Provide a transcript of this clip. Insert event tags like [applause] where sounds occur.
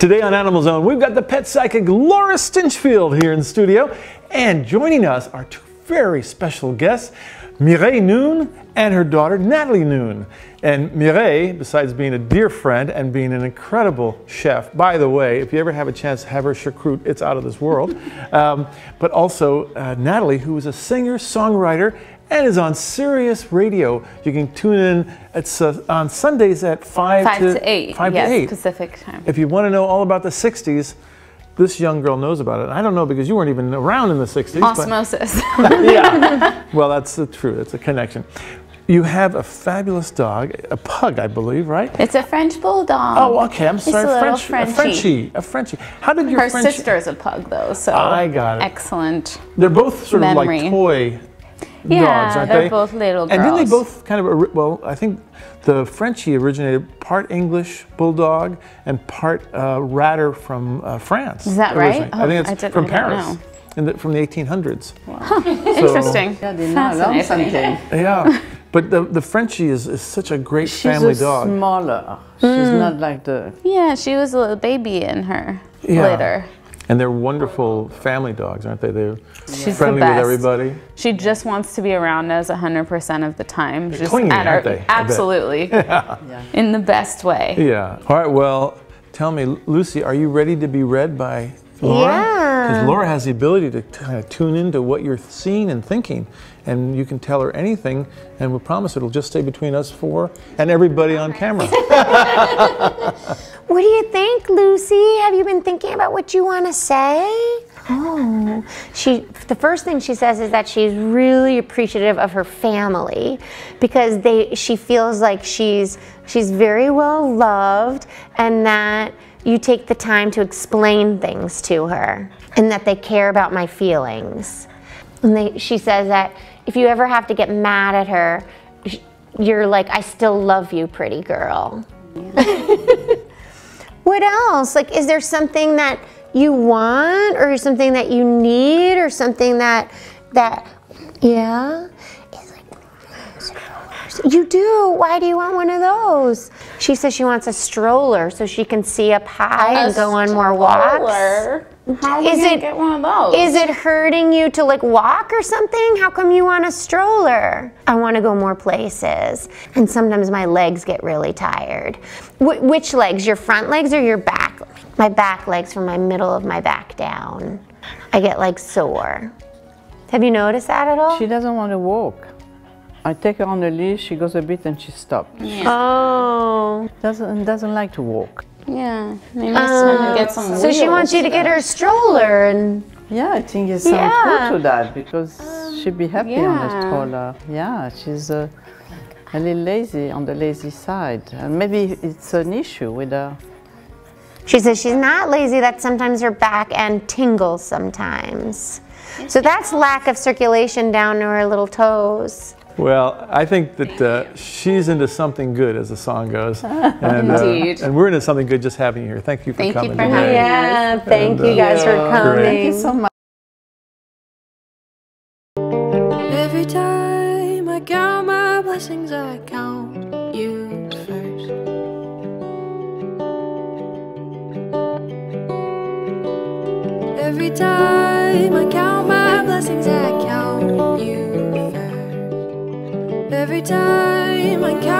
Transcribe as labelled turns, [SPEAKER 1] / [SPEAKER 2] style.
[SPEAKER 1] Today on Animal Zone, we've got the pet psychic Laura Stinchfield here in the studio, and joining us are two very special guests, Mireille Noone and her daughter Natalie Noone. And Mireille, besides being a dear friend and being an incredible chef, by the way, if you ever have a chance to have her choucroute, it's out of this world. [laughs] Um, but also uh, Natalie, who is a singer, songwriter, and is on Sirius Radio. You can tune in. It's uh, on Sundays at five,
[SPEAKER 2] Five to eight.
[SPEAKER 1] Five
[SPEAKER 2] yes,
[SPEAKER 1] to eight.
[SPEAKER 2] Pacific time.
[SPEAKER 1] If you want to know all about the '60s, this young girl knows about it. I don't know because you weren't even around in the '60s. but-
[SPEAKER 2] Osmosis. [laughs] [laughs]
[SPEAKER 1] yeah. Well, that's the truth. It's a connection. You have a fabulous dog, a pug, I believe, right?
[SPEAKER 2] it's a French bulldog.
[SPEAKER 1] Oh, okay. I'm sorry.
[SPEAKER 2] a little
[SPEAKER 1] French, a
[SPEAKER 2] Frenchie.
[SPEAKER 1] Frenchie, a Frenchie. How did your
[SPEAKER 2] Her
[SPEAKER 1] French?
[SPEAKER 2] sister's a pug, though, so
[SPEAKER 1] I got it.
[SPEAKER 2] excellent.
[SPEAKER 1] They're both sort of like toy
[SPEAKER 2] Yeah,
[SPEAKER 1] dogs, aren't
[SPEAKER 2] they're
[SPEAKER 1] they?
[SPEAKER 2] both little
[SPEAKER 1] And didn't they both kind of? Well, I think the Frenchie originated part English bulldog and part uh, ratter from uh, France.
[SPEAKER 2] Is that right?
[SPEAKER 1] originally. I
[SPEAKER 2] Oh,
[SPEAKER 1] think it's
[SPEAKER 2] didn't-
[SPEAKER 1] from Paris,
[SPEAKER 2] know.
[SPEAKER 1] in the, from the 1800s. [laughs]
[SPEAKER 2] Interesting.
[SPEAKER 3] Yeah, they know learn
[SPEAKER 2] Fascinating.
[SPEAKER 3] something.
[SPEAKER 1] Yeah, but the the Frenchie is, is such a great
[SPEAKER 3] She's
[SPEAKER 1] family
[SPEAKER 3] a
[SPEAKER 1] dog.
[SPEAKER 3] smaller. She's not like the.
[SPEAKER 2] Yeah, she was a little baby in her
[SPEAKER 1] Yeah.
[SPEAKER 2] litter.
[SPEAKER 1] And they're wonderful family dogs, aren't they? They're
[SPEAKER 2] She's
[SPEAKER 1] friendly
[SPEAKER 2] the
[SPEAKER 1] with everybody.
[SPEAKER 2] She just wants to be around us 100% of the time. Just
[SPEAKER 1] clingy,
[SPEAKER 2] at
[SPEAKER 1] aren't
[SPEAKER 2] our-
[SPEAKER 1] they? I bet.
[SPEAKER 2] Absolutely. [laughs] In the best way.
[SPEAKER 1] Yeah. All right. Well, tell me, Lucy, are you ready to be read by Laura?
[SPEAKER 4] Yeah.
[SPEAKER 1] Because Laura has the ability to kind of uh, tune into what you're seeing and thinking, and you can tell her anything, and we promise it'll just stay between us four and everybody on camera. [laughs]
[SPEAKER 4] What do you think, Lucy? Have you been thinking about what you want to say? Oh, she. The first thing she says is that she's really appreciative of her family because they. She feels like she's she's very well loved, and that you take the time to explain things to her, and that they care about my feelings. And they, she says that if you ever have to get mad at her, you're like, I still love you, pretty girl. [laughs] What else? Like, is there something that you want, or something that you need, or something that that yeah? It's You do. Why do you want one of those? She says she wants a stroller so she can see up high and go on more walks.
[SPEAKER 2] Stroller? How are
[SPEAKER 4] Is
[SPEAKER 2] gonna
[SPEAKER 4] it-
[SPEAKER 2] get one of those?
[SPEAKER 4] Is it hurting you to like walk or something? How come you want a stroller? I want to go more places. And sometimes my legs get really tired. Wh- which legs? Your front legs or your back? My back legs from my middle of my back down. I get like sore. Have you noticed that at all?
[SPEAKER 3] She doesn't want to walk. I take her on the leash. She goes a bit and she stops.
[SPEAKER 4] oh.
[SPEAKER 3] Doesn't doesn't like to walk.
[SPEAKER 2] Yeah, maybe it's time to get some
[SPEAKER 4] So she wants you to get her a stroller and
[SPEAKER 3] Yeah, I think it's some
[SPEAKER 4] Yeah.
[SPEAKER 3] truth to that because she'd be happy on
[SPEAKER 2] yeah.
[SPEAKER 3] a stroller. Yeah, she's uh, a little lazy on the lazy side, and maybe it's an issue with her.
[SPEAKER 4] She says she's not lazy, that sometimes her back end tingles sometimes. So that's lack of circulation down to her little toes.
[SPEAKER 1] Well, I think that uh, she's into something good, as the song goes. [laughs] And, uh,
[SPEAKER 2] Indeed.
[SPEAKER 1] and we're into something good just having you here. Thank you for
[SPEAKER 2] Thank you
[SPEAKER 1] coming
[SPEAKER 2] for
[SPEAKER 1] today.
[SPEAKER 2] having
[SPEAKER 4] Yeah, thank
[SPEAKER 1] And,
[SPEAKER 4] you
[SPEAKER 1] uh,
[SPEAKER 4] guys for
[SPEAKER 1] Great.
[SPEAKER 4] coming.
[SPEAKER 3] Thank you so much.
[SPEAKER 5] Every time I count my blessings, I count you first. Every time I count my blessings, I count you first. Every time I count